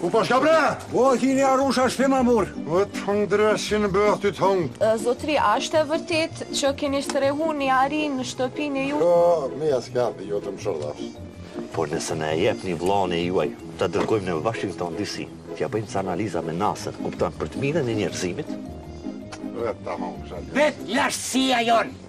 Ku po shkon bre? O, hini arusha n'shpi ma mur. O, të hëngt dreqi be ty të hëngt. Zotri, asht e vërtet që keni strehu një ari në shtëpinë e juj? O, me e s'ka be jo të më shërdash. Por nëse na e jepni vllanë e juaj, ta dërgojmë në Washington DC, t'ia bëjmë ca analiza me NASA-n, kupton për të mirën e njerëzimit? Vetë të hëngë, shalë. Vetë lashësia jonë!